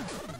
you